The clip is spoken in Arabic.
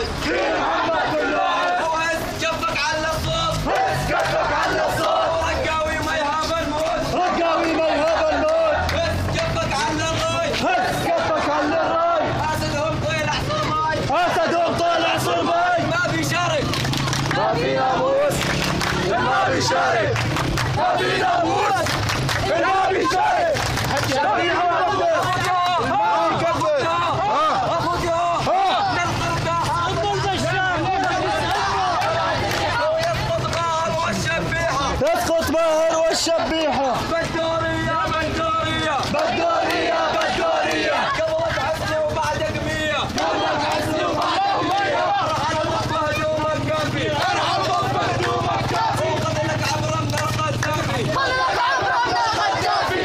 ما بيروح قوية قوية بس كفك محمد كله عز وهز كفك يسوس ودين محمد كله عز وهز كفك على الصوت رقاوي ما يهاب الموت هز كفك على الراي اسدهم طيل عصرماي ما بيشارك ما في ناموس ما بيشارك ما في ناموس ما بيشارك اسقط ماهر والشبيحة. بدورية بدورية بدورية بدورية قبلك حسني وبعدك مية قبلك حسني وبعدك مية ارحل مهدومك كافي ارحل مهدومك كافي وقتلك عبرة من رقد كافي لك عبرة من رقد كافي